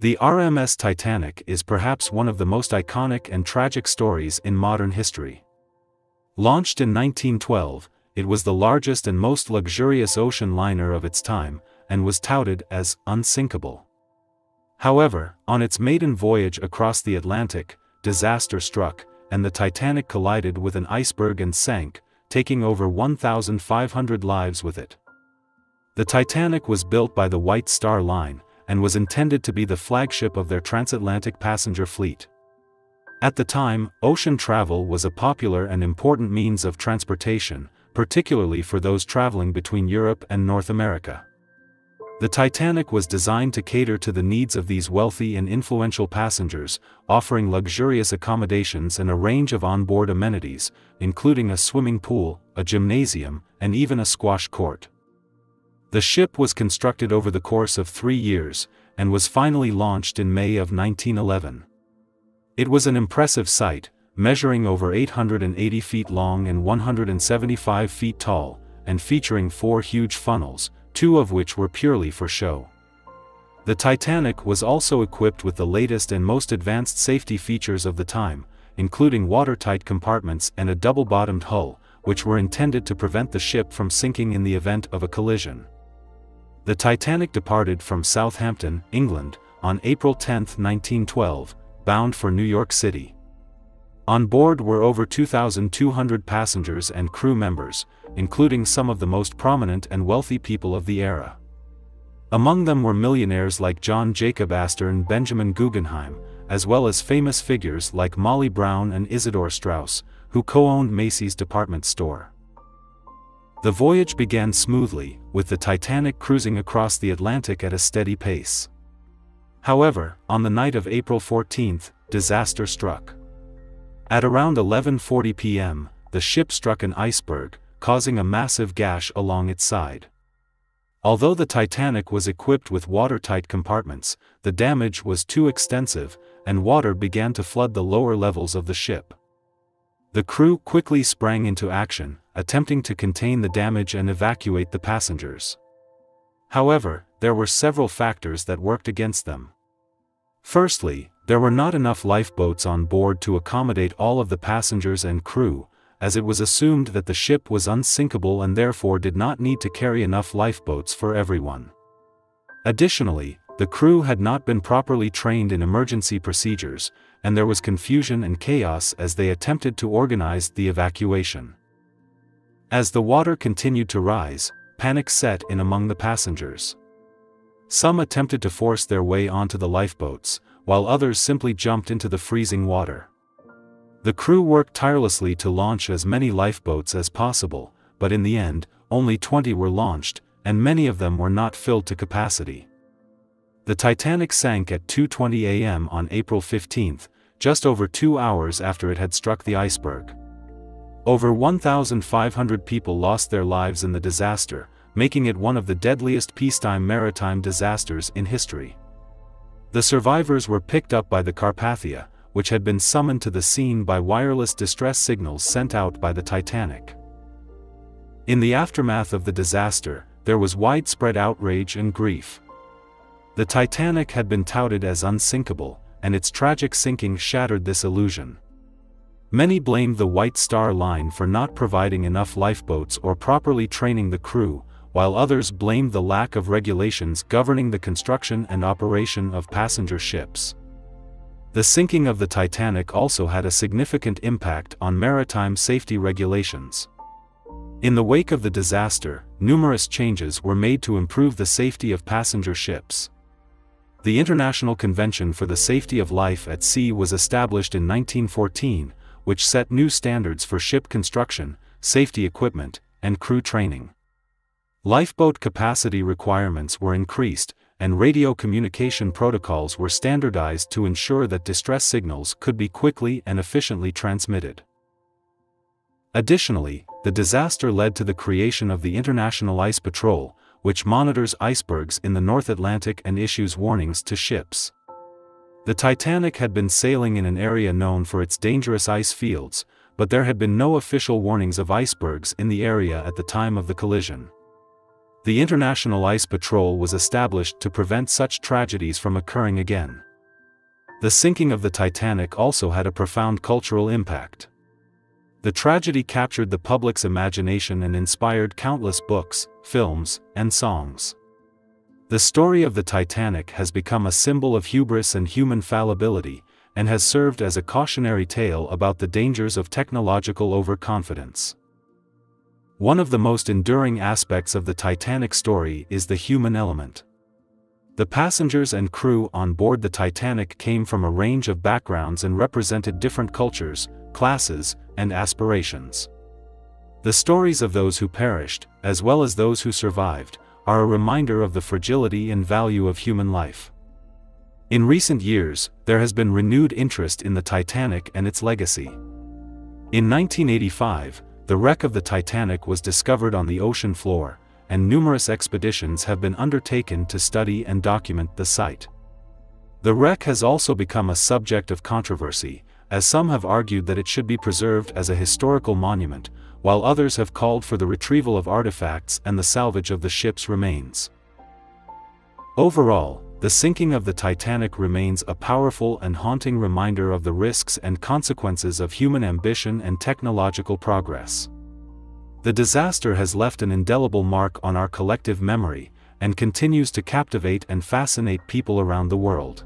The RMS Titanic is perhaps one of the most iconic and tragic stories in modern history. Launched in 1912, it was the largest and most luxurious ocean liner of its time, and was touted as unsinkable. However, on its maiden voyage across the Atlantic, disaster struck, and the Titanic collided with an iceberg and sank, taking over 1,500 lives with it. The Titanic was built by the White Star Line, and was intended to be the flagship of their transatlantic passenger fleet. At the time, ocean travel was a popular and important means of transportation, particularly for those traveling between Europe and North America. The Titanic was designed to cater to the needs of these wealthy and influential passengers, offering luxurious accommodations and a range of onboard amenities, including a swimming pool, a gymnasium, and even a squash court. The ship was constructed over the course of three years, and was finally launched in May of 1911. It was an impressive sight, measuring over 880 feet long and 175 feet tall, and featuring four huge funnels, two of which were purely for show. The Titanic was also equipped with the latest and most advanced safety features of the time, including watertight compartments and a double-bottomed hull, which were intended to prevent the ship from sinking in the event of a collision. The Titanic departed from Southampton, England, on April 10, 1912, bound for New York City. On board were over 2,200 passengers and crew members, including some of the most prominent and wealthy people of the era. Among them were millionaires like John Jacob Astor and Benjamin Guggenheim, as well as famous figures like Molly Brown and Isidor Straus, who co-owned Macy's department store. The voyage began smoothly, with the Titanic cruising across the Atlantic at a steady pace. However, on the night of April 14, disaster struck. At around 11.40 p.m., the ship struck an iceberg, causing a massive gash along its side. Although the Titanic was equipped with watertight compartments, the damage was too extensive, and water began to flood the lower levels of the ship. The crew quickly sprang into action, attempting to contain the damage and evacuate the passengers. However, there were several factors that worked against them. Firstly, there were not enough lifeboats on board to accommodate all of the passengers and crew, as it was assumed that the ship was unsinkable and therefore did not need to carry enough lifeboats for everyone. Additionally, the crew had not been properly trained in emergency procedures, and there was confusion and chaos as they attempted to organize the evacuation. As the water continued to rise, panic set in among the passengers. Some attempted to force their way onto the lifeboats, while others simply jumped into the freezing water. The crew worked tirelessly to launch as many lifeboats as possible, but in the end, only 20 were launched, and many of them were not filled to capacity. The Titanic sank at 2.20 am on April 15, just over two hours after it had struck the iceberg. Over 1,500 people lost their lives in the disaster, making it one of the deadliest peacetime maritime disasters in history. The survivors were picked up by the Carpathia, which had been summoned to the scene by wireless distress signals sent out by the Titanic. In the aftermath of the disaster, there was widespread outrage and grief. The Titanic had been touted as unsinkable, and its tragic sinking shattered this illusion. Many blamed the White Star Line for not providing enough lifeboats or properly training the crew, while others blamed the lack of regulations governing the construction and operation of passenger ships. The sinking of the Titanic also had a significant impact on maritime safety regulations. In the wake of the disaster, numerous changes were made to improve the safety of passenger ships. The International Convention for the Safety of Life at Sea was established in 1914, which set new standards for ship construction, safety equipment, and crew training. Lifeboat capacity requirements were increased, and radio communication protocols were standardized to ensure that distress signals could be quickly and efficiently transmitted. Additionally, the disaster led to the creation of the International Ice Patrol, which monitors icebergs in the North Atlantic and issues warnings to ships. The Titanic had been sailing in an area known for its dangerous ice fields, but there had been no official warnings of icebergs in the area at the time of the collision. The International Ice Patrol was established to prevent such tragedies from occurring again. The sinking of the Titanic also had a profound cultural impact. The tragedy captured the public's imagination and inspired countless books, films, and songs. The story of the Titanic has become a symbol of hubris and human fallibility, and has served as a cautionary tale about the dangers of technological overconfidence. One of the most enduring aspects of the Titanic story is the human element. The passengers and crew on board the Titanic came from a range of backgrounds and represented different cultures, classes, and aspirations. The stories of those who perished, as well as those who survived, are a reminder of the fragility and value of human life. In recent years, there has been renewed interest in the Titanic and its legacy. In 1985, the wreck of the Titanic was discovered on the ocean floor, and numerous expeditions have been undertaken to study and document the site. The wreck has also become a subject of controversy, as some have argued that it should be preserved as a historical monument, while others have called for the retrieval of artifacts and the salvage of the ship's remains. Overall, the sinking of the Titanic remains a powerful and haunting reminder of the risks and consequences of human ambition and technological progress. The disaster has left an indelible mark on our collective memory, and continues to captivate and fascinate people around the world.